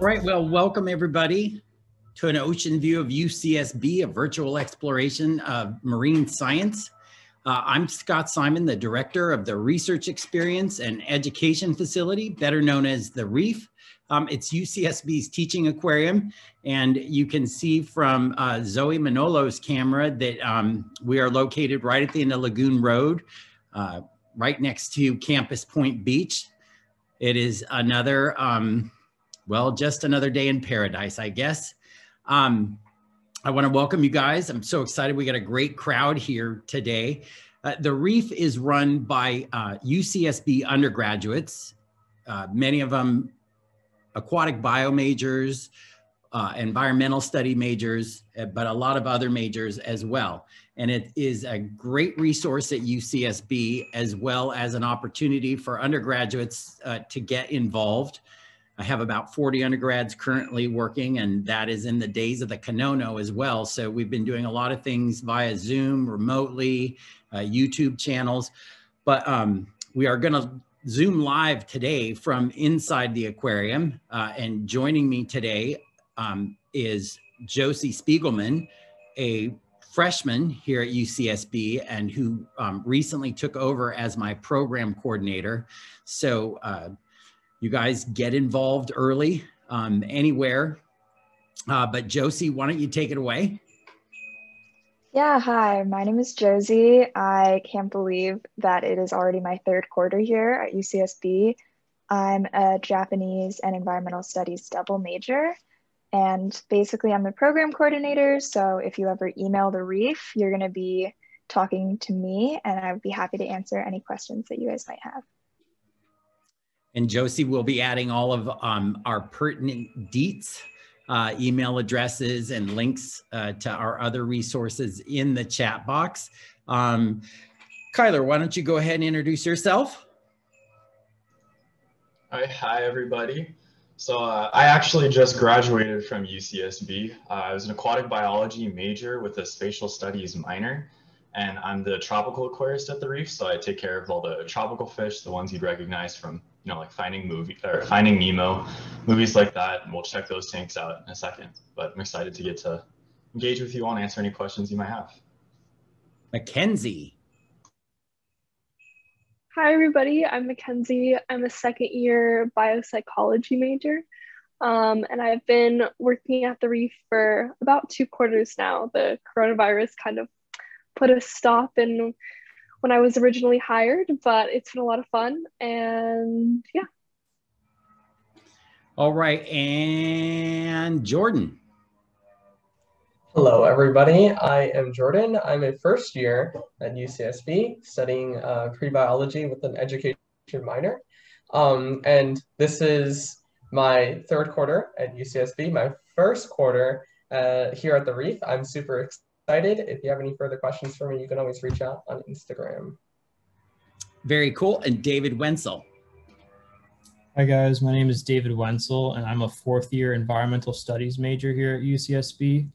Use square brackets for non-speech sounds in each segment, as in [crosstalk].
All right, well, welcome everybody to an ocean view of UCSB, a virtual exploration of marine science. Uh, I'm Scott Simon, the director of the Research Experience and Education Facility, better known as the REEF. Um, it's UCSB's teaching aquarium, and you can see from uh, Zoe Manolo's camera that um, we are located right at the end of Lagoon Road, uh, right next to Campus Point Beach. It is another um, well, just another day in paradise, I guess. Um, I want to welcome you guys. I'm so excited. We got a great crowd here today. Uh, the Reef is run by uh, UCSB undergraduates, uh, many of them aquatic bio majors, uh, environmental study majors, uh, but a lot of other majors as well. And it is a great resource at UCSB as well as an opportunity for undergraduates uh, to get involved. I have about 40 undergrads currently working, and that is in the days of the Kanono as well. So we've been doing a lot of things via Zoom, remotely, uh, YouTube channels. But um, we are going to Zoom live today from inside the aquarium. Uh, and joining me today um, is Josie Spiegelman, a freshman here at UCSB and who um, recently took over as my program coordinator. So uh, you guys get involved early um, anywhere. Uh, but Josie, why don't you take it away? Yeah, hi, my name is Josie. I can't believe that it is already my third quarter here at UCSB. I'm a Japanese and environmental studies double major. And basically, I'm the program coordinator. So if you ever email the Reef, you're going to be talking to me, and I would be happy to answer any questions that you guys might have. And Josie will be adding all of um, our pertinent deets, uh, email addresses, and links uh, to our other resources in the chat box. Um, Kyler, why don't you go ahead and introduce yourself? Hi, hi everybody. So uh, I actually just graduated from UCSB. Uh, I was an aquatic biology major with a spatial studies minor and I'm the tropical aquarist at the reef. So I take care of all the tropical fish, the ones you'd recognize from you know, like Finding Dory or Finding Nemo, movies like that. And we'll check those tanks out in a second. But I'm excited to get to engage with you all and answer any questions you might have. Mackenzie. Hi, everybody. I'm Mackenzie. I'm a second year biopsychology major. Um, and I've been working at the reef for about two quarters now. The coronavirus kind of put a stop in when I was originally hired, but it's been a lot of fun. And yeah. All right. And Jordan. Hello, everybody. I am Jordan. I'm a first year at UCSB studying uh, biology with an education minor. Um, and this is my third quarter at UCSB, my first quarter uh, here at the Reef. I'm super excited excited. If you have any further questions for me, you can always reach out on Instagram. Very cool. And David Wenzel. Hi guys, my name is David Wenzel and I'm a fourth year environmental studies major here at UCSB.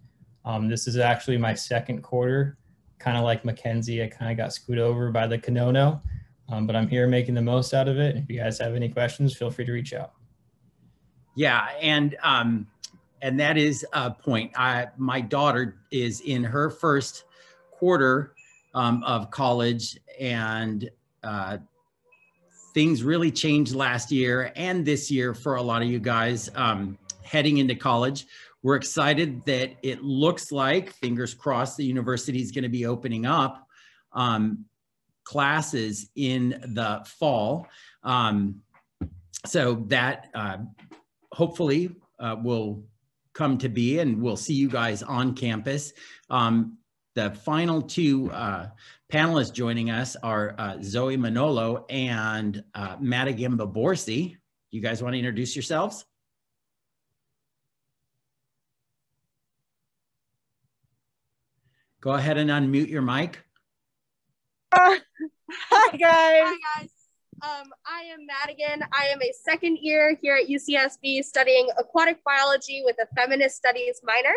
Um, this is actually my second quarter, kind of like Mackenzie, I kind of got screwed over by the Kanono, um, but I'm here making the most out of it. If you guys have any questions, feel free to reach out. Yeah, and um, and that is a point. I, my daughter is in her first quarter um, of college, and uh, things really changed last year and this year for a lot of you guys um, heading into college. We're excited that it looks like, fingers crossed, the university is going to be opening up um, classes in the fall. Um, so that uh, hopefully uh, will come to be, and we'll see you guys on campus. Um, the final two uh, panelists joining us are uh, Zoe Manolo and uh, Madigan Baborsi. You guys want to introduce yourselves? Go ahead and unmute your mic. [laughs] hi guys. Hi guys. Um, I am Madigan. I am a second year here at UCSB studying aquatic biology with a feminist studies minor.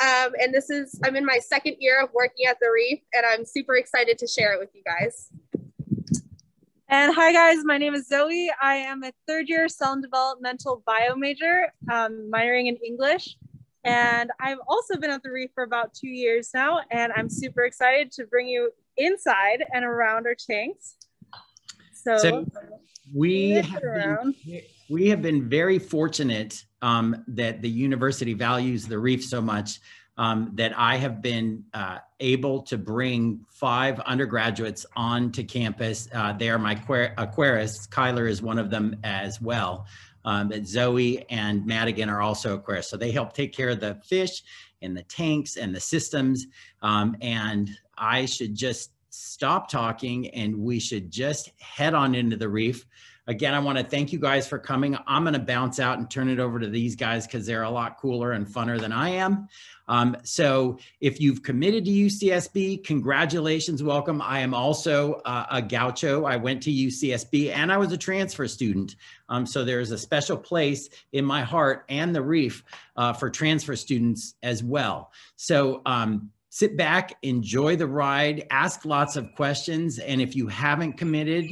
Um, and this is, I'm in my second year of working at the reef and I'm super excited to share it with you guys. And hi guys, my name is Zoe. I am a third year cell and developmental bio major, um, minoring in English. And I've also been at the reef for about two years now, and I'm super excited to bring you inside and around our tanks. So, so we have, been, we have been very fortunate um, that the university values the reef so much um, that I have been uh, able to bring five undergraduates onto campus. Uh, they are my aquarists. Kyler is one of them as well. Um, Zoe and Madigan are also aquarists. So they help take care of the fish and the tanks and the systems. Um, and I should just stop talking and we should just head on into the reef. Again, I want to thank you guys for coming. I'm going to bounce out and turn it over to these guys because they're a lot cooler and funner than I am. Um, so if you've committed to UCSB, congratulations, welcome. I am also uh, a gaucho. I went to UCSB and I was a transfer student. Um, so there's a special place in my heart and the reef uh, for transfer students as well. So um, sit back, enjoy the ride, ask lots of questions. And if you haven't committed,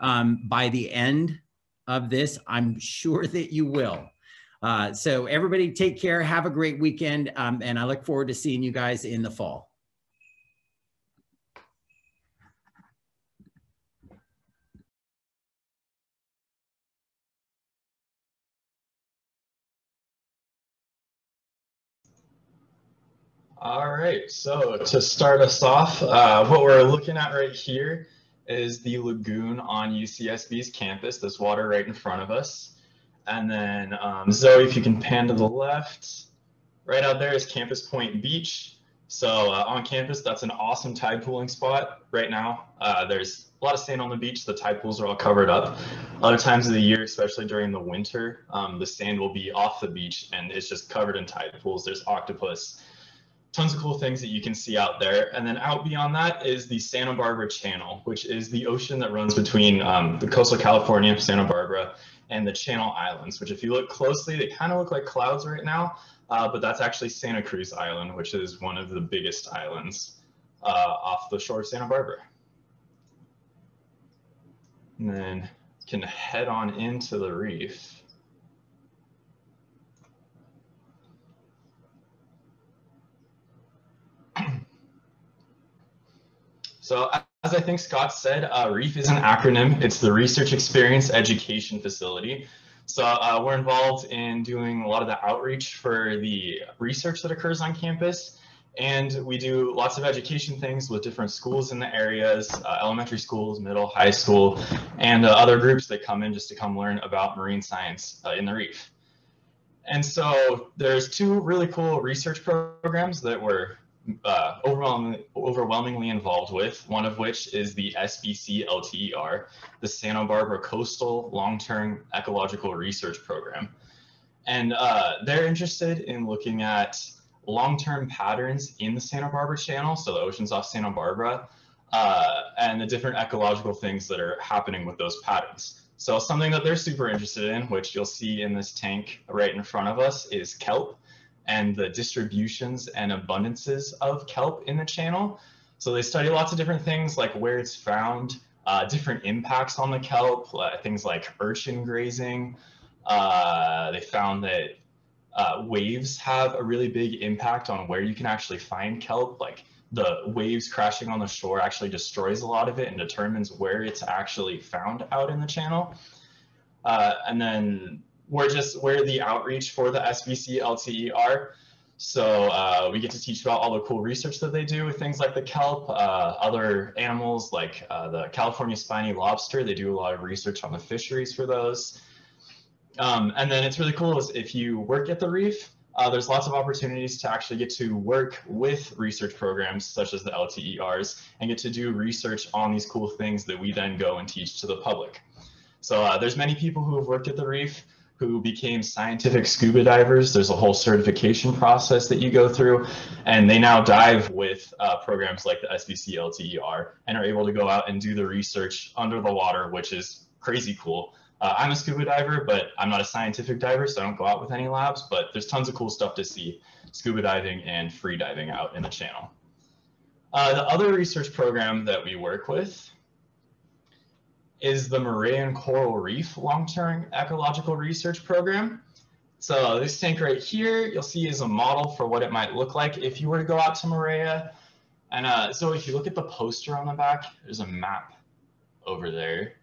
um, by the end of this. I'm sure that you will. Uh, so everybody take care, have a great weekend, um, and I look forward to seeing you guys in the fall. All right, so to start us off, uh, what we're looking at right here is the lagoon on UCSB's campus. There's water right in front of us. And then um, Zoe, if you can pan to the left, right out there is Campus Point Beach. So uh, on campus, that's an awesome tide pooling spot right now. Uh, there's a lot of sand on the beach. The tide pools are all covered up. Other times of the year, especially during the winter, um, the sand will be off the beach and it's just covered in tide pools. There's octopus, tons of cool things that you can see out there. And then out beyond that is the Santa Barbara Channel, which is the ocean that runs between um, the coastal California, Santa Barbara, and the Channel Islands, which if you look closely, they kind of look like clouds right now, uh, but that's actually Santa Cruz Island, which is one of the biggest islands uh, off the shore of Santa Barbara. And then can head on into the reef. So as I think Scott said, uh, REEF is an acronym. It's the Research Experience Education Facility. So uh, we're involved in doing a lot of the outreach for the research that occurs on campus. And we do lots of education things with different schools in the areas, uh, elementary schools, middle, high school, and uh, other groups that come in just to come learn about marine science uh, in the reef. And so there's two really cool research programs that we're uh, overwhelmingly, overwhelmingly involved with, one of which is the SBC LTER, the Santa Barbara Coastal Long-Term Ecological Research Program. And uh, they're interested in looking at long-term patterns in the Santa Barbara Channel, so the oceans off Santa Barbara, uh, and the different ecological things that are happening with those patterns. So something that they're super interested in, which you'll see in this tank right in front of us, is kelp and the distributions and abundances of kelp in the channel. So they study lots of different things like where it's found, uh, different impacts on the kelp, uh, things like urchin grazing. Uh, they found that uh, waves have a really big impact on where you can actually find kelp. Like the waves crashing on the shore actually destroys a lot of it and determines where it's actually found out in the channel. Uh, and then we're just we're the outreach for the SBC LTER. So uh, we get to teach about all the cool research that they do with things like the kelp, uh, other animals like uh, the California spiny lobster. They do a lot of research on the fisheries for those. Um, and then it's really cool is if you work at the reef, uh, there's lots of opportunities to actually get to work with research programs such as the LTERs and get to do research on these cool things that we then go and teach to the public. So uh, there's many people who have worked at the reef who became scientific scuba divers. There's a whole certification process that you go through, and they now dive with uh, programs like the SBC LTER and are able to go out and do the research under the water, which is crazy cool. Uh, I'm a scuba diver, but I'm not a scientific diver, so I don't go out with any labs, but there's tons of cool stuff to see scuba diving and free diving out in the channel. Uh, the other research program that we work with is the Moorea Coral Reef Long-Term Ecological Research Program. So this tank right here, you'll see is a model for what it might look like if you were to go out to Moorea. And uh, so if you look at the poster on the back, there's a map over there.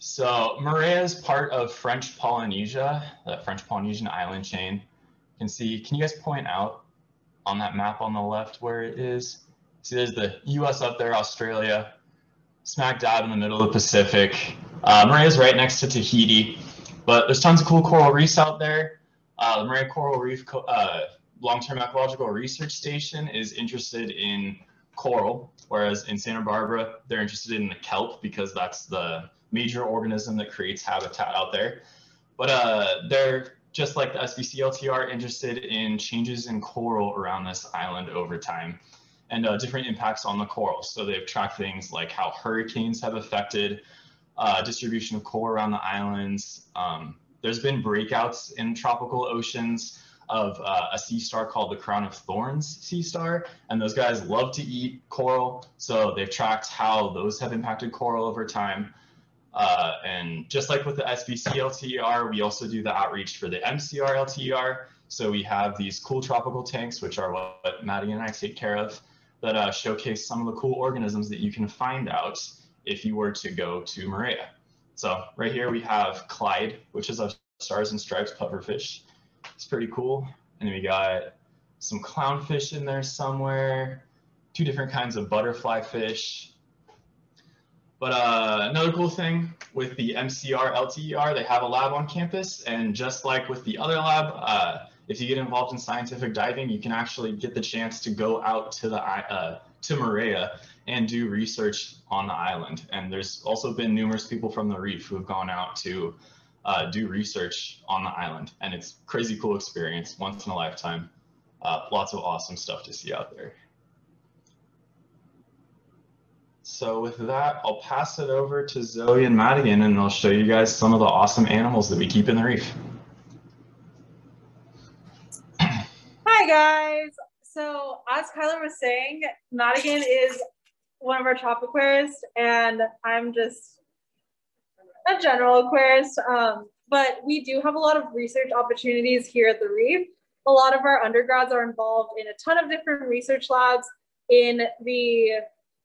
So Moorea is part of French Polynesia, the French Polynesian island chain. You can see, can you guys point out on that map on the left where it is? See, there's the US up there, Australia, smack dab in the middle of the Pacific. Uh, Moorea is right next to Tahiti, but there's tons of cool coral reefs out there. Uh, the Moorea Coral Reef uh, Long-Term Ecological Research Station is interested in coral, whereas in Santa Barbara, they're interested in the kelp because that's the major organism that creates habitat out there. But uh, they're just like the SBC LTER interested in changes in coral around this island over time and uh, different impacts on the corals. So they've tracked things like how hurricanes have affected uh, distribution of coral around the islands. Um, there's been breakouts in tropical oceans of uh, a sea star called the crown of thorns sea star and those guys love to eat coral so they've tracked how those have impacted coral over time uh, and just like with the SBC LTER, we also do the outreach for the MCR LTER. So we have these cool tropical tanks, which are what Maddie and I take care of that uh, showcase some of the cool organisms that you can find out if you were to go to Moorea. So right here we have Clyde, which is a stars and stripes pufferfish. It's pretty cool. And then we got some clownfish in there somewhere, two different kinds of butterfly fish. But uh, another cool thing with the MCR LTER, they have a lab on campus. And just like with the other lab, uh, if you get involved in scientific diving, you can actually get the chance to go out to the uh, to Moorea and do research on the island. And there's also been numerous people from the reef who have gone out to uh, do research on the island. And it's crazy cool experience, once in a lifetime. Uh, lots of awesome stuff to see out there. So with that, I'll pass it over to Zoe and Madigan and they'll show you guys some of the awesome animals that we keep in the reef. Guys. So as Kyler was saying, Madigan is one of our top aquarists and I'm just a general aquarist. Um, but we do have a lot of research opportunities here at the Reef. A lot of our undergrads are involved in a ton of different research labs in the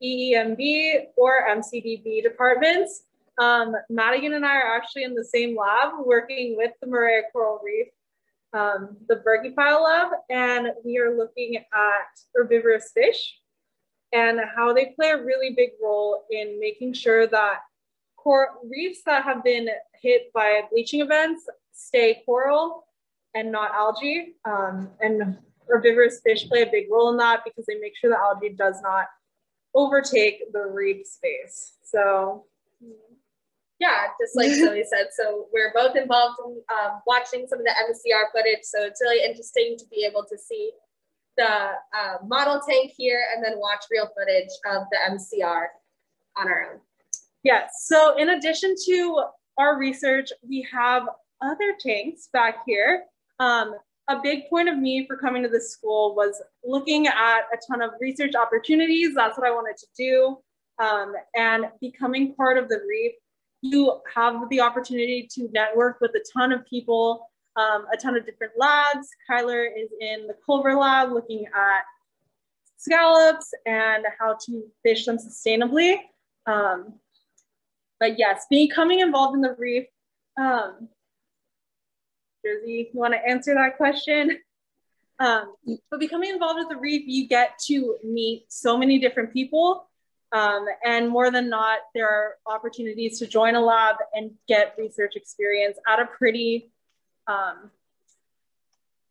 EEMB or MCDB departments. Um, Madigan and I are actually in the same lab working with the Moorea Coral Reef um, the Burkepile Lab, and we are looking at herbivorous fish and how they play a really big role in making sure that coral reefs that have been hit by bleaching events stay coral and not algae. Um, and herbivorous fish play a big role in that because they make sure the algae does not overtake the reef space. So yeah, just like [laughs] Zoe said. So we're both involved in um, watching some of the MCR footage. So it's really interesting to be able to see the uh, model tank here and then watch real footage of the MCR on our own. Yes. So in addition to our research, we have other tanks back here. Um, a big point of me for coming to this school was looking at a ton of research opportunities. That's what I wanted to do. Um, and becoming part of the reef you have the opportunity to network with a ton of people, um, a ton of different labs. Kyler is in the Culver lab looking at scallops and how to fish them sustainably. Um, but yes, becoming involved in the reef. Um, Josie, you want to answer that question? Um, but becoming involved with the reef, you get to meet so many different people um, and more than not, there are opportunities to join a lab and get research experience at a pretty, um,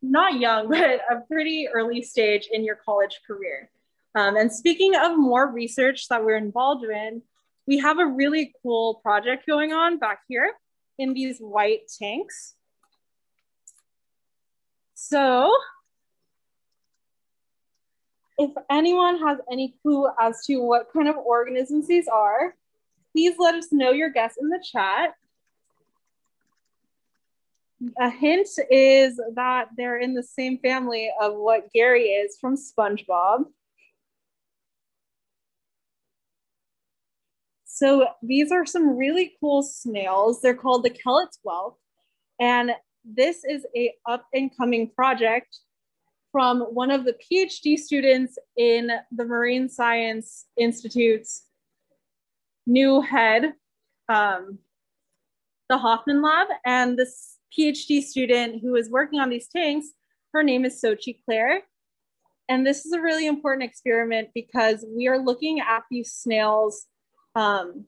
not young, [laughs] but a pretty early stage in your college career. Um, and speaking of more research that we're involved in, we have a really cool project going on back here in these white tanks. So if anyone has any clue as to what kind of organisms these are, please let us know your guess in the chat. A hint is that they're in the same family of what Gary is from SpongeBob. So these are some really cool snails. They're called the Kellett's whelk. And this is a up and coming project from one of the PhD students in the Marine Science Institute's new head, um, the Hofmann Lab. And this PhD student who is working on these tanks, her name is Sochi Claire. And this is a really important experiment because we are looking at these snails um,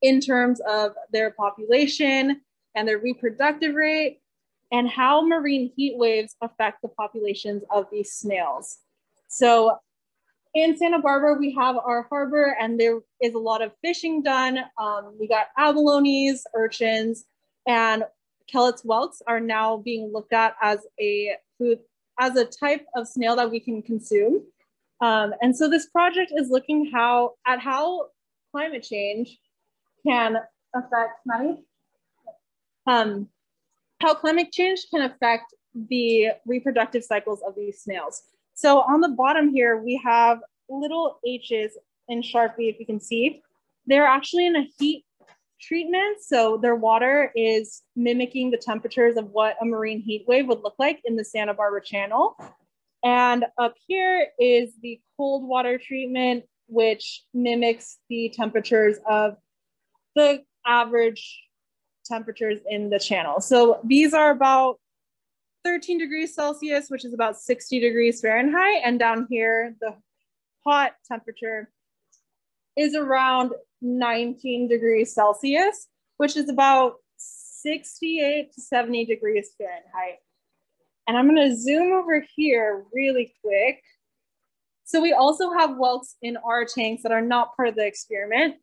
in terms of their population and their reproductive rate and how marine heat waves affect the populations of these snails. So in Santa Barbara, we have our harbor and there is a lot of fishing done. Um, we got abalones, urchins, and Kellett's whelks are now being looked at as a food, as a type of snail that we can consume. Um, and so this project is looking how at how climate change can affect money, um, how climate change can affect the reproductive cycles of these snails. So on the bottom here, we have little H's in Sharpie, if you can see. They're actually in a heat treatment. So their water is mimicking the temperatures of what a marine heat wave would look like in the Santa Barbara Channel. And up here is the cold water treatment, which mimics the temperatures of the average temperatures in the channel. So these are about 13 degrees Celsius, which is about 60 degrees Fahrenheit. And down here, the hot temperature is around 19 degrees Celsius, which is about 68 to 70 degrees Fahrenheit. And I'm gonna zoom over here really quick. So we also have whelks in our tanks that are not part of the experiment.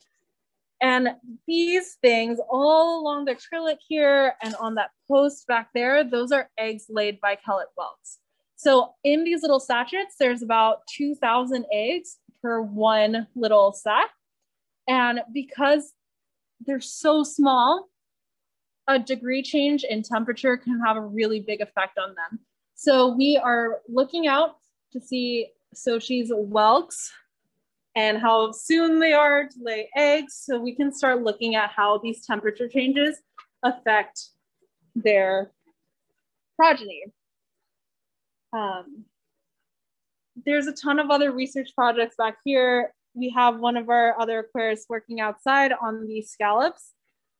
And these things all along the acrylic here and on that post back there, those are eggs laid by Kellett whelks. So in these little sachets, there's about 2,000 eggs per one little sack. And because they're so small, a degree change in temperature can have a really big effect on them. So we are looking out to see Sochi's whelks and how soon they are to lay eggs. So we can start looking at how these temperature changes affect their progeny. Um, there's a ton of other research projects back here. We have one of our other aquarists working outside on these scallops.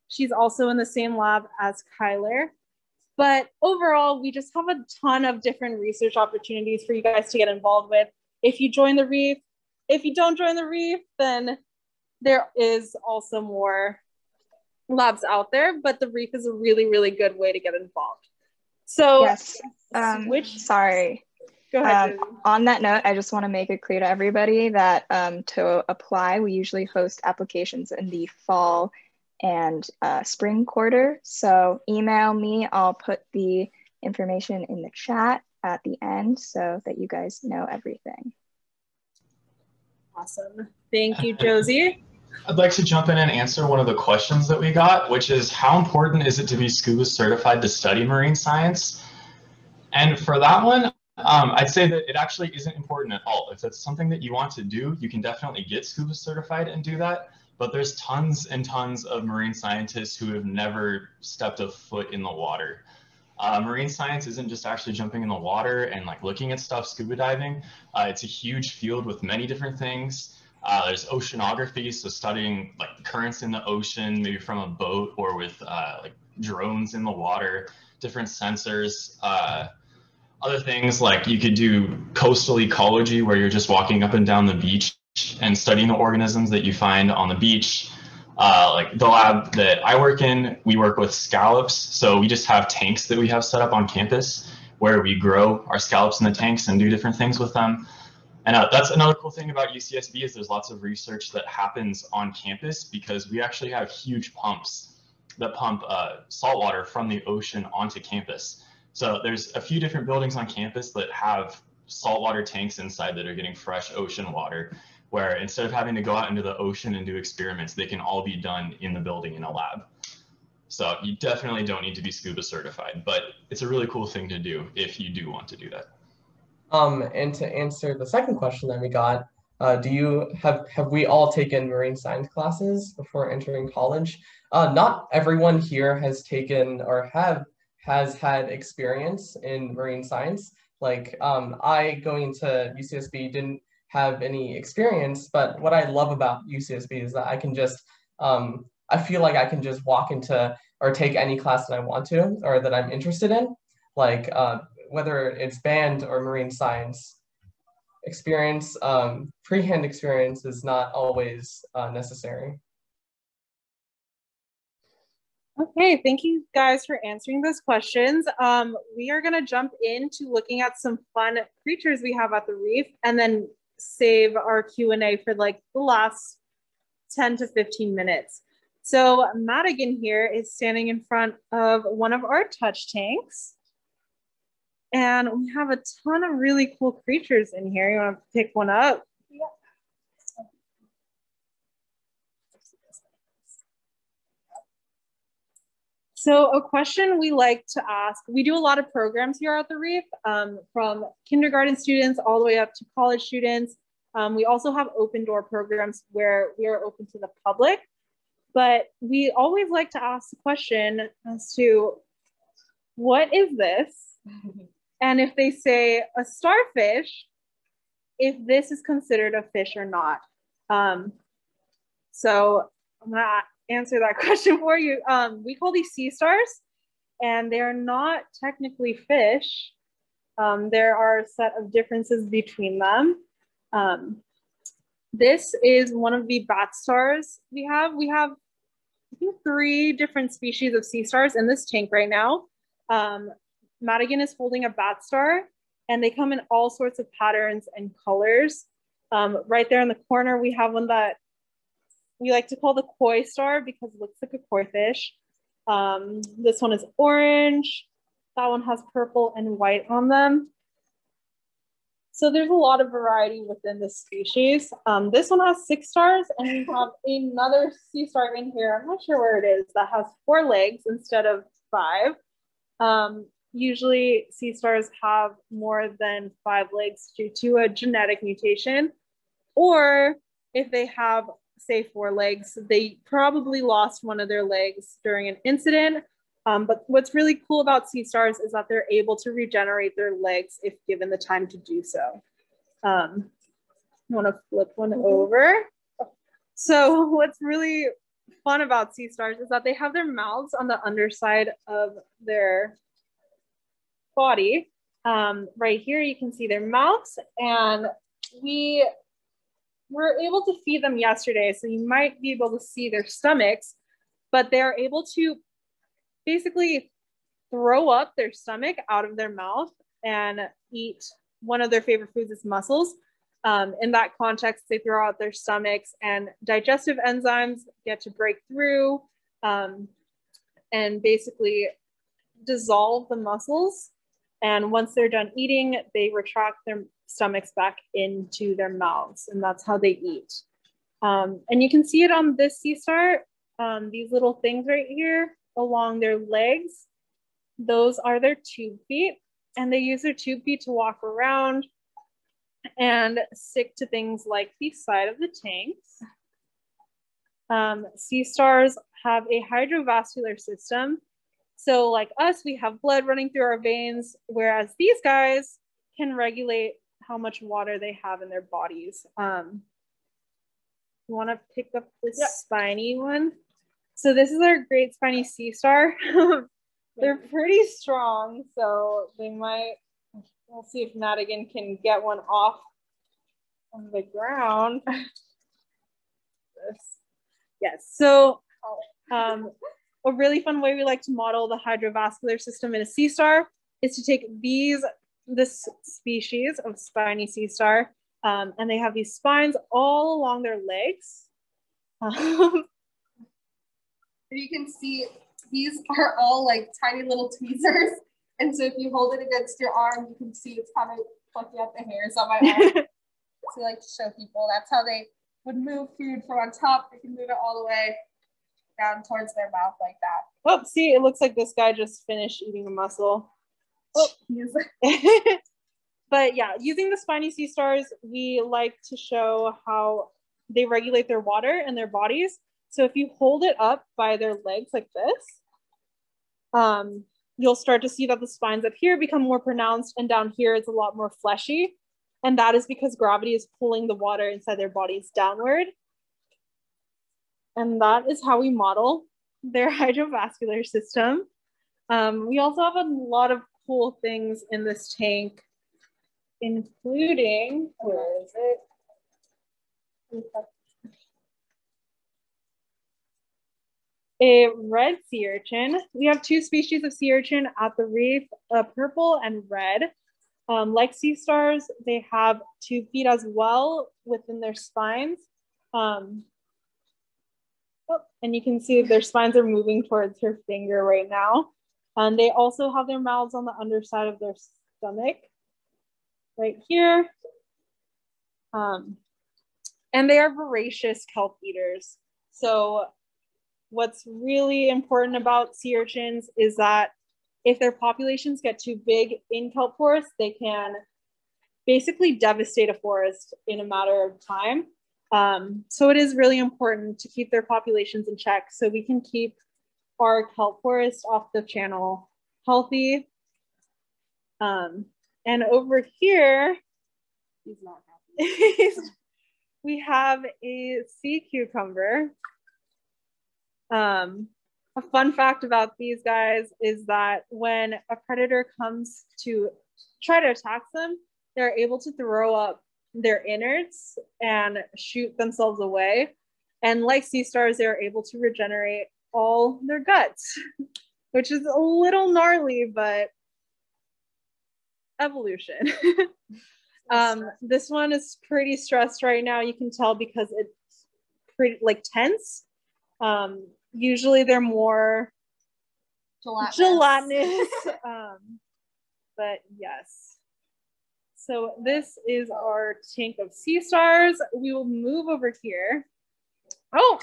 She's also in the same lab as Kyler. But overall, we just have a ton of different research opportunities for you guys to get involved with. If you join the reef, if you don't join the reef, then there is also more labs out there, but the reef is a really, really good way to get involved. So, yes. Um, which sorry. Go ahead. Um, on that note, I just want to make it clear to everybody that um, to apply, we usually host applications in the fall and uh, spring quarter. So email me. I'll put the information in the chat at the end so that you guys know everything. Awesome. Thank you, Josie. I'd like to jump in and answer one of the questions that we got, which is how important is it to be scuba certified to study marine science? And for that one, um, I'd say that it actually isn't important at all. If that's something that you want to do, you can definitely get scuba certified and do that. But there's tons and tons of marine scientists who have never stepped a foot in the water. Uh, marine science isn't just actually jumping in the water and like looking at stuff scuba diving. Uh, it's a huge field with many different things. Uh, there's oceanography, so studying like currents in the ocean, maybe from a boat or with uh, like drones in the water, different sensors. Uh, other things like you could do coastal ecology, where you're just walking up and down the beach and studying the organisms that you find on the beach. Uh, like the lab that I work in, we work with scallops. So we just have tanks that we have set up on campus where we grow our scallops in the tanks and do different things with them. And uh, that's another cool thing about UCSB is there's lots of research that happens on campus because we actually have huge pumps that pump uh, salt water from the ocean onto campus. So there's a few different buildings on campus that have saltwater tanks inside that are getting fresh ocean water, where instead of having to go out into the ocean and do experiments, they can all be done in the building in a lab. So you definitely don't need to be scuba certified, but it's a really cool thing to do if you do want to do that. Um, and to answer the second question that we got, uh, do you have have we all taken marine science classes before entering college? Uh, not everyone here has taken or have has had experience in marine science. Like um, I going into UCSB didn't have any experience, but what I love about UCSB is that I can just um, I feel like I can just walk into or take any class that I want to or that I'm interested in, like uh, whether it's band or marine science experience, um, freehand experience is not always uh, necessary. Okay, thank you guys for answering those questions. Um, we are gonna jump into looking at some fun creatures we have at the reef and then save our Q&A for like the last 10 to 15 minutes. So Madigan here is standing in front of one of our touch tanks. And we have a ton of really cool creatures in here. You want to pick one up? So a question we like to ask, we do a lot of programs here at the Reef, um, from kindergarten students all the way up to college students. Um, we also have open door programs where we are open to the public, but we always like to ask the question as to what is this? [laughs] and if they say a starfish, if this is considered a fish or not. Um, so I'm gonna answer that [laughs] question for you. Um, we call these sea stars, and they are not technically fish. Um, there are a set of differences between them. Um, this is one of the bat stars we have. We have I think three different species of sea stars in this tank right now. Um, Madigan is holding a bat star and they come in all sorts of patterns and colors. Um, right there in the corner, we have one that we like to call the koi star because it looks like a koi fish. Um, this one is orange. That one has purple and white on them. So there's a lot of variety within this species. Um, this one has six stars and we have another sea star in here. I'm not sure where it is that has four legs instead of five. Um, usually sea stars have more than five legs due to a genetic mutation, or if they have say four legs, they probably lost one of their legs during an incident. Um, but what's really cool about sea stars is that they're able to regenerate their legs if given the time to do so. Um, I want to flip one over. So what's really fun about sea stars is that they have their mouths on the underside of their body. Um, right here, you can see their mouths and we were able to feed them yesterday. So you might be able to see their stomachs, but they're able to basically throw up their stomach out of their mouth and eat one of their favorite foods is mussels. Um, in that context, they throw out their stomachs and digestive enzymes get to break through um, and basically dissolve the mussels and once they're done eating, they retract their stomachs back into their mouths, and that's how they eat. Um, and you can see it on this sea star, um, these little things right here along their legs. Those are their tube feet, and they use their tube feet to walk around and stick to things like the side of the tanks. Um, sea stars have a hydrovascular system so like us, we have blood running through our veins, whereas these guys can regulate how much water they have in their bodies. Um, you want to pick up this yep. spiny one? So this is our great spiny sea star. [laughs] They're pretty strong, so they might, we'll see if Madigan can get one off on the ground. [laughs] yes, so um, a really fun way we like to model the hydrovascular system in a sea star is to take these, this species of spiny sea star, um, and they have these spines all along their legs. [laughs] Um, you can see these are all like tiny little tweezers. And so if you hold it against your arm, you can see it's kind of plucking out the hairs on my arm. [laughs] so I like to show people that's how they would move food from on top. They can move it all the way down towards their mouth like that. Oh, see, it looks like this guy just finished eating a mussel. Oh, [laughs] but yeah, using the spiny sea stars, we like to show how they regulate their water and their bodies. So if you hold it up by their legs like this, um, you'll start to see that the spines up here become more pronounced and down here it's a lot more fleshy. And that is because gravity is pulling the water inside their bodies downward. And that is how we model their [laughs] hydrovascular system. Um, we also have a lot of cool things in this tank, including, where is it? A red sea urchin. We have two species of sea urchin at the reef, uh, purple and red. Um, like sea stars, they have tube feet as well within their spines. Um, and you can see their spines are moving towards her finger right now. And they also have their mouths on the underside of their stomach, right here. Um, and they are voracious kelp eaters. So what's really important about sea urchins is that if their populations get too big in kelp forests, they can basically devastate a forest in a matter of time. Um, so it is really important to keep their populations in check so we can keep our kelp forest off the channel healthy. Um, and over here, he's not happy. [laughs] we have a sea cucumber. Um, a fun fact about these guys is that when a predator comes to try to attack them, they're able to throw up their innards and shoot themselves away. And like sea stars, they're able to regenerate all their guts, [laughs] which is a little gnarly, but evolution. [laughs] um, this one is pretty stressed right now. You can tell because it's pretty like tense. Um, usually they're more gelatinous. gelatinous. [laughs] um, but yes. So this is our tank of sea stars. We will move over here. Oh,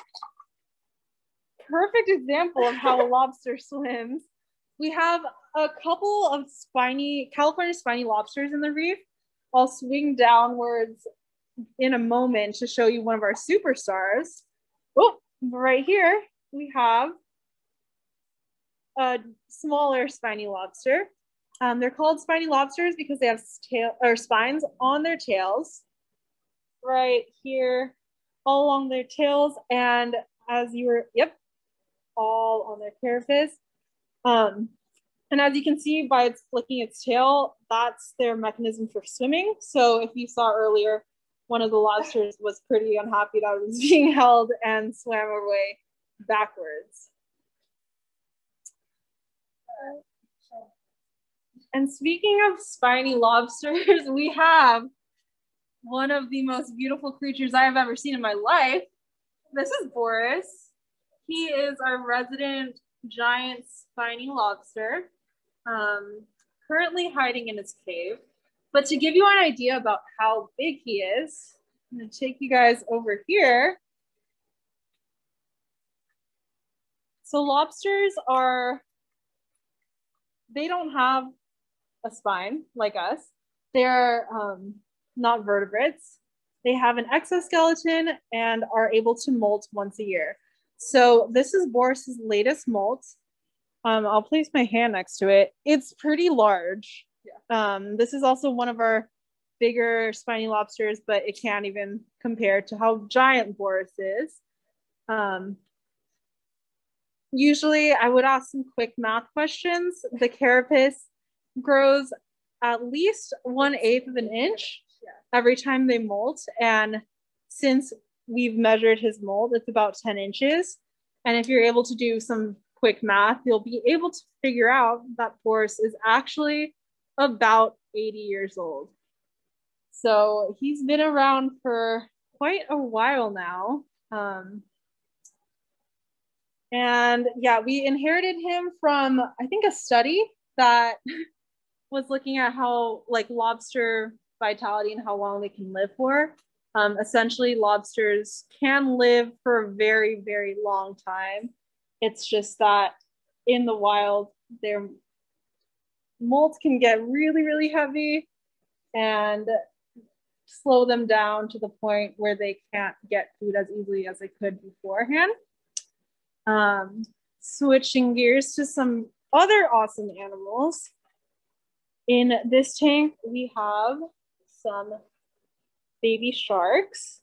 perfect example of how a [laughs] lobster swims. We have a couple of spiny, California spiny lobsters in the reef. I'll swing downwards in a moment to show you one of our superstars. Oh, right here we have a smaller spiny lobster. Um, they're called spiny lobsters because they have tail or spines on their tails, right here, all along their tails. And as you were, yep, all on their carapace. Um, and as you can see by its flicking its tail, that's their mechanism for swimming. So if you saw earlier, one of the lobsters was pretty unhappy that it was [laughs] being held and swam away backwards. And speaking of spiny lobsters, [laughs] we have one of the most beautiful creatures I have ever seen in my life. This is Boris. He is our resident giant spiny lobster, um, currently hiding in his cave. But to give you an idea about how big he is, I'm gonna take you guys over here. So lobsters are, they don't have a spine like us. They're um, not vertebrates. They have an exoskeleton and are able to molt once a year. So this is Boris's latest molt. Um, I'll place my hand next to it. It's pretty large. Yeah. Um, this is also one of our bigger spiny lobsters, but it can't even compare to how giant Boris is. Um, usually I would ask some quick math questions. The carapace grows at least one eighth of an inch every time they molt. And since we've measured his mold, it's about 10 inches. And if you're able to do some quick math, you'll be able to figure out that Boris is actually about 80 years old. So he's been around for quite a while now. Um, and yeah, we inherited him from, I think, a study that was looking at how like lobster vitality and how long they can live for. Um, essentially, lobsters can live for a very, very long time. It's just that in the wild, their molts can get really, really heavy and slow them down to the point where they can't get food as easily as they could beforehand. Um, switching gears to some other awesome animals. In this tank, we have some baby sharks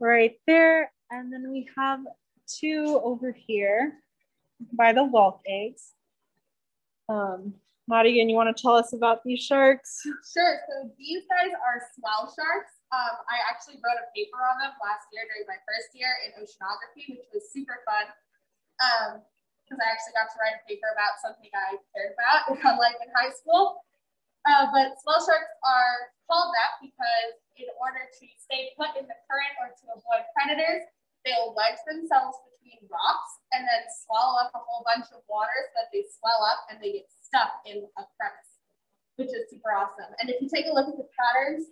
right there. And then we have two over here by the whelk eggs. Um, Madigan, you want to tell us about these sharks? Sure. So these guys are swell sharks. Um, I actually wrote a paper on them last year during my first year in oceanography, which was super fun. Because I actually got to write a paper about something I cared about in life in high school. Uh, but swell sharks are called that because in order to stay put in the current or to avoid predators, they'll wedge themselves between rocks and then swallow up a whole bunch of water so that they swell up and they get stuck in a crevice, which is super awesome. And if you take a look at the patterns,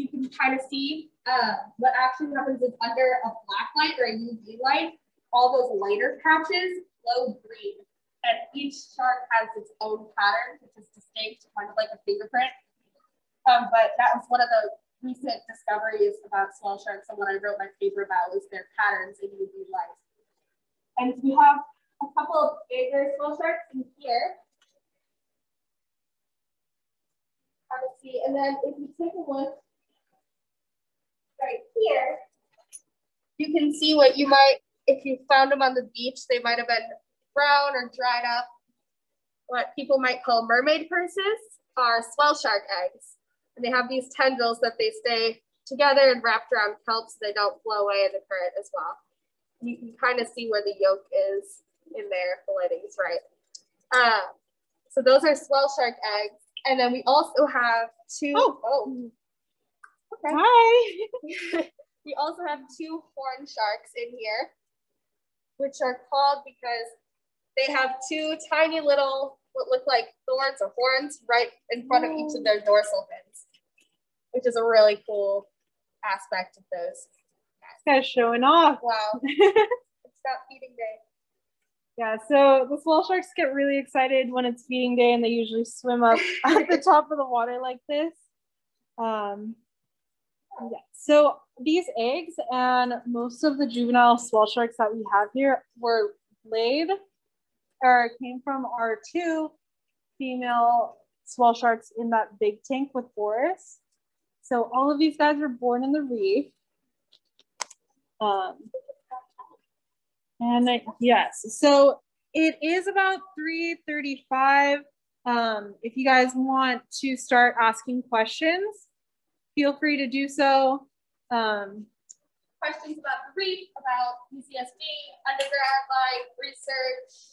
you can kind of see uh, what actually happens is under a black light or a UV light, all those lighter patches glow green. And each shark has its own pattern, which is distinct, kind of like a fingerprint. Um, but that was one of the recent discoveries about swell sharks and what I wrote my paper about was their patterns in UV light. And we have a couple of bigger swell sharks in here. see. And then if you take a look right here, you can see what you might, if you found them on the beach, they might have been brown or dried up. What people might call mermaid purses are swell shark eggs. And they have these tendrils that they stay together and wrapped around kelp so they don't blow away in the current as well. You can kind of see where the yolk is in there, the lighting's right. Uh, so those are swell shark eggs. And then we also have two. Oh, oh. Okay. Hi. [laughs] we also have two horn sharks in here, which are called because they have two tiny little, what look like thorns or horns right in front of each of their dorsal fins, which is a really cool aspect of those. This guy's showing off. Wow. [laughs] it's not feeding day. Yeah, so the swell sharks get really excited when it's feeding day and they usually swim up [laughs] at the top of the water like this. Um, yeah, so these eggs and most of the juvenile swell sharks that we have here were laid or came from our two female swell sharks in that big tank with Boris. So all of these guys were born in the reef. Um, and I, yes, so it is about 3.35. Um, if you guys want to start asking questions, feel free to do so. Um, questions about the reef, about UCSB, undergrad life, research.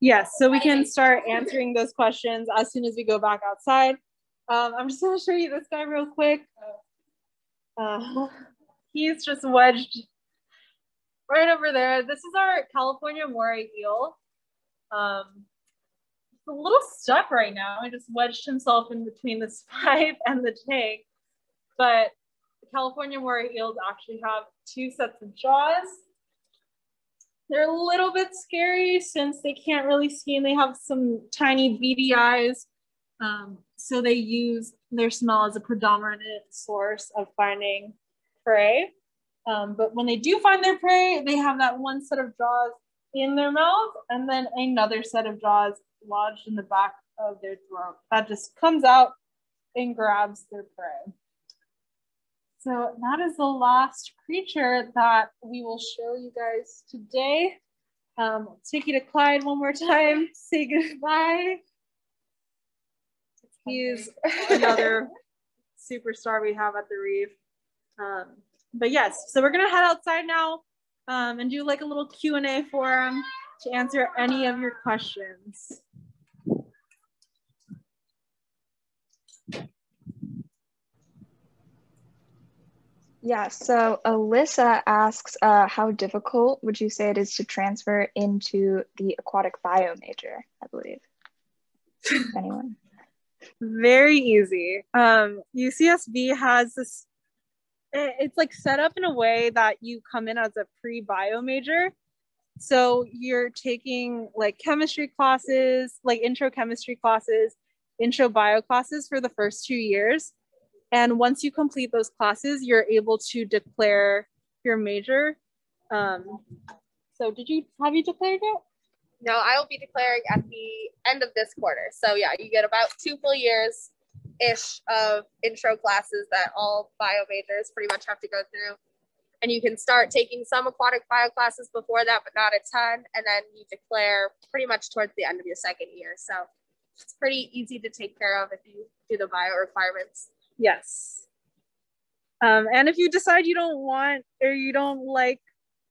Yes, so we can start answering those questions as soon as we go back outside. Um, I'm just gonna show you this guy real quick. Uh, [laughs] he's just wedged right over there. This is our California moray eel. Um, a little stuck right now. He just wedged himself in between this [laughs] pipe and the tank. But California moray eels actually have two sets of jaws. They're a little bit scary since they can't really see and they have some tiny beady eyes. Um, so they use their smell as a predominant source of finding prey. Um, but when they do find their prey, they have that one set of jaws in their mouth and then another set of jaws lodged in the back of their throat that just comes out and grabs their prey. So that is the last creature that we will show you guys today. Um, I'll take you to Clyde one more time, [laughs] say goodbye. He's another superstar we have at the reef. Um, but yes, so we're gonna head outside now um, and do like a little Q&A for him to answer any of your questions. Yeah, so Alyssa asks, uh, how difficult would you say it is to transfer into the aquatic bio major, I believe? [laughs] Anyone? Very easy. Um, UCSB has this it's like set up in a way that you come in as a pre-bio major. So you're taking like chemistry classes, like intro chemistry classes, intro bio classes for the first two years. And once you complete those classes, you're able to declare your major. Um, so did you, have you declared it? No, I will be declaring at the end of this quarter. So yeah, you get about two full years ish of intro classes that all bio majors pretty much have to go through. And you can start taking some aquatic bio classes before that, but not a ton. And then you declare pretty much towards the end of your second year. So it's pretty easy to take care of if you do the bio requirements. Yes. Um, and if you decide you don't want or you don't like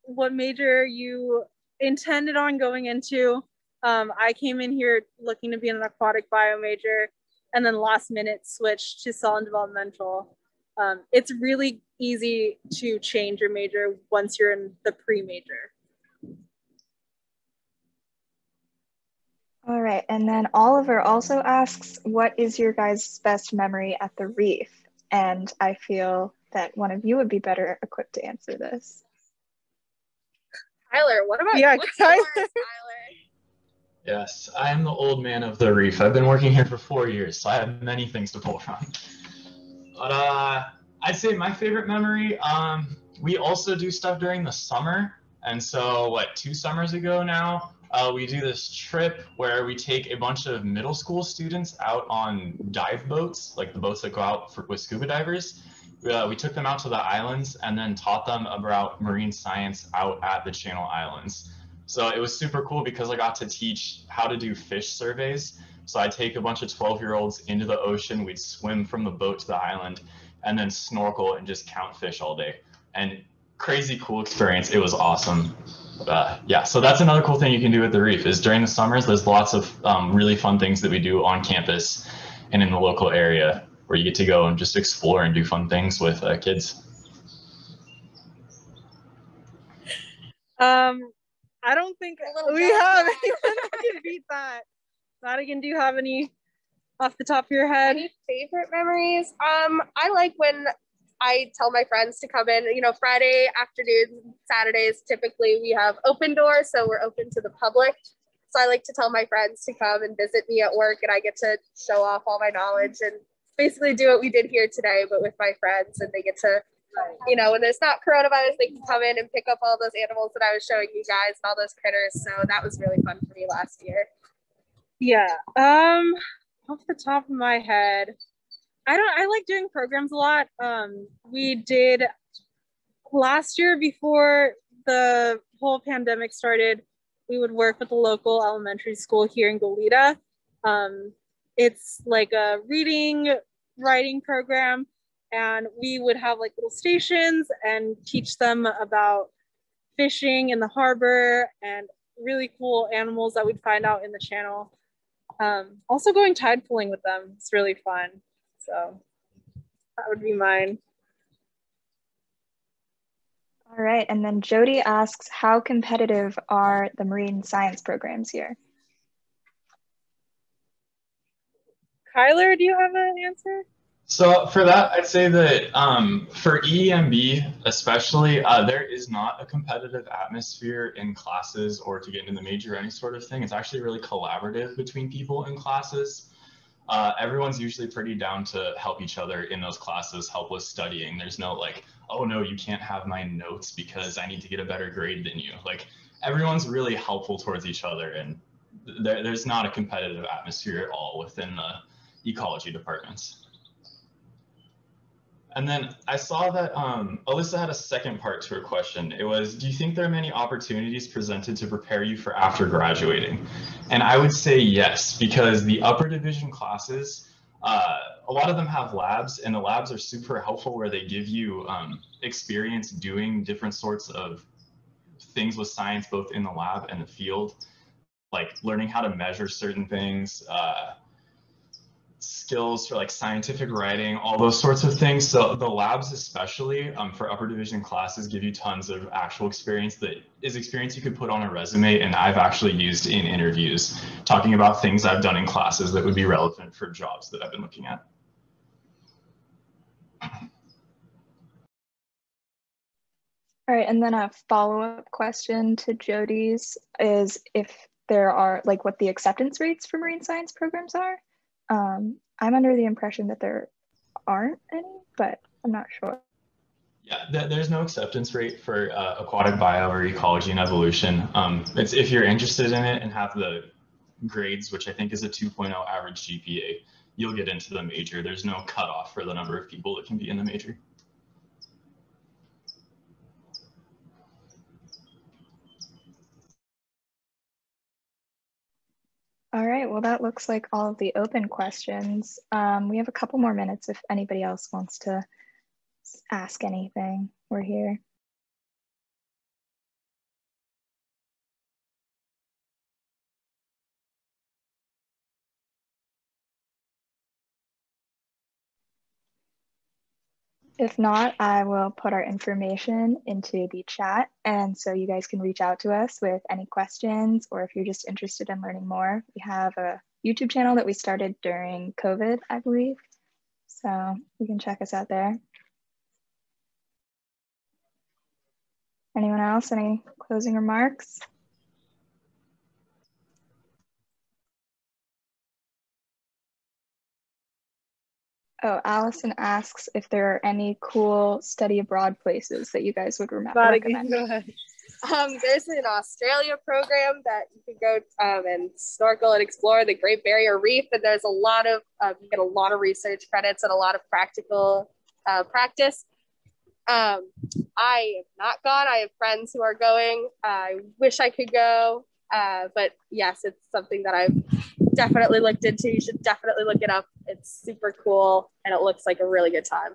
what major you intended on going into, um, I came in here looking to be an aquatic bio major and then last minute switched to cell and developmental. Um, it's really easy to change your major once you're in the pre-major. All right, and then Oliver also asks, what is your guys' best memory at the reef? And I feel that one of you would be better equipped to answer this. Tyler, what about yeah, Tyler? Tyler? Yes, I am the old man of the reef. I've been working here for four years, so I have many things to pull from. But uh, I'd say my favorite memory, um, we also do stuff during the summer. And so, what, two summers ago now, uh, we do this trip where we take a bunch of middle school students out on dive boats, like the boats that go out for, with scuba divers. Uh, we took them out to the islands and then taught them about marine science out at the Channel Islands. So it was super cool because I got to teach how to do fish surveys. So I take a bunch of 12 year olds into the ocean, we'd swim from the boat to the island and then snorkel and just count fish all day. And crazy cool experience. It was awesome. Uh, yeah, so that's another cool thing you can do at the reef is during the summers, there's lots of um, really fun things that we do on campus and in the local area where you get to go and just explore and do fun things with uh, kids. Um, I don't think we have anyone that can [laughs] beat that. Madigan, do you have any off the top of your head? Any favorite memories? Um, I like when I tell my friends to come in. You know, Friday afternoons, Saturdays, typically we have open doors, so we're open to the public. So I like to tell my friends to come and visit me at work, and I get to show off all my knowledge and basically do what we did here today, but with my friends, and they get to you know, when there's not coronavirus, they can come in and pick up all those animals that I was showing you guys and all those critters. So that was really fun for me last year. Yeah. Um, off the top of my head, I don't. I like doing programs a lot. Um, we did last year before the whole pandemic started. We would work with the local elementary school here in Goleta. Um, it's like a reading writing program and we would have like little stations and teach them about fishing in the harbor and really cool animals that we'd find out in the channel. Um, also going tide pooling with them, it's really fun. So that would be mine. All right, and then Jody asks, how competitive are the marine science programs here? Kyler, do you have an answer? So for that, I'd say that um, for EEMB especially, uh, there is not a competitive atmosphere in classes or to get into the major or any sort of thing. It's actually really collaborative between people in classes. Uh, everyone's usually pretty down to help each other in those classes, help with studying. There's no like, oh no, you can't have my notes because I need to get a better grade than you. Like everyone's really helpful towards each other and there, there's not a competitive atmosphere at all within the ecology departments. And then I saw that um, Alyssa had a second part to her question. It was, do you think there are many opportunities presented to prepare you for after graduating? And I would say yes, because the upper division classes, uh, a lot of them have labs and the labs are super helpful where they give you um, experience doing different sorts of things with science, both in the lab and the field, like learning how to measure certain things, uh, skills for like scientific writing, all those sorts of things. So the labs, especially um, for upper division classes, give you tons of actual experience that is experience you could put on a resume. And I've actually used in interviews, talking about things I've done in classes that would be relevant for jobs that I've been looking at. All right, and then a follow-up question to Jody's is if there are like what the acceptance rates for marine science programs are. Um, I'm under the impression that there aren't any, but I'm not sure. Yeah, there's no acceptance rate for uh, aquatic bio or ecology and evolution. Um, it's if you're interested in it and have the grades, which I think is a 2.0 average GPA, you'll get into the major. There's no cutoff for the number of people that can be in the major. All right, well, that looks like all of the open questions. Um, we have a couple more minutes if anybody else wants to ask anything. We're here. If not, I will put our information into the chat. And so you guys can reach out to us with any questions, or if you're just interested in learning more, we have a YouTube channel that we started during COVID, I believe. So you can check us out there. Anyone else, any closing remarks? Oh, Allison asks if there are any cool study abroad places that you guys would remember. recommend. Go ahead. Um, there's an Australia program that you can go um, and snorkel and explore the Great Barrier Reef, and there's a lot of um, you get a lot of research credits and a lot of practical uh, practice. Um, I have not gone. I have friends who are going. I wish I could go, uh, but yes, it's something that I've definitely looked into. You should definitely look it up. It's super cool and it looks like a really good time.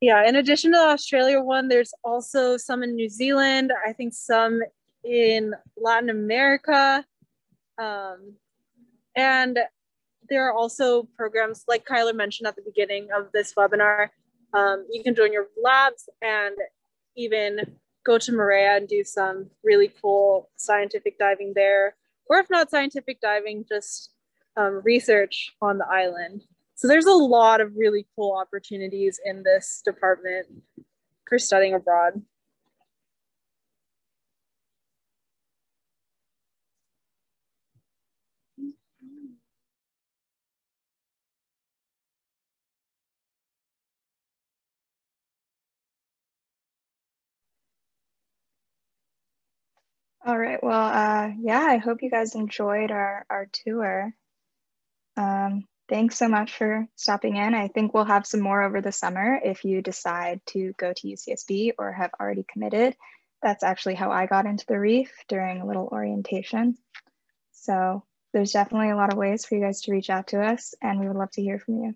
Yeah, in addition to the Australia one, there's also some in New Zealand, I think some in Latin America. Um, and there are also programs like Kyler mentioned at the beginning of this webinar. Um, you can join your labs and even go to Moorea and do some really cool scientific diving there or if not scientific diving, just um, research on the island. So there's a lot of really cool opportunities in this department for studying abroad. All right. Well, uh, yeah, I hope you guys enjoyed our, our tour. Um, thanks so much for stopping in. I think we'll have some more over the summer if you decide to go to UCSB or have already committed. That's actually how I got into the reef during a little orientation. So there's definitely a lot of ways for you guys to reach out to us and we would love to hear from you.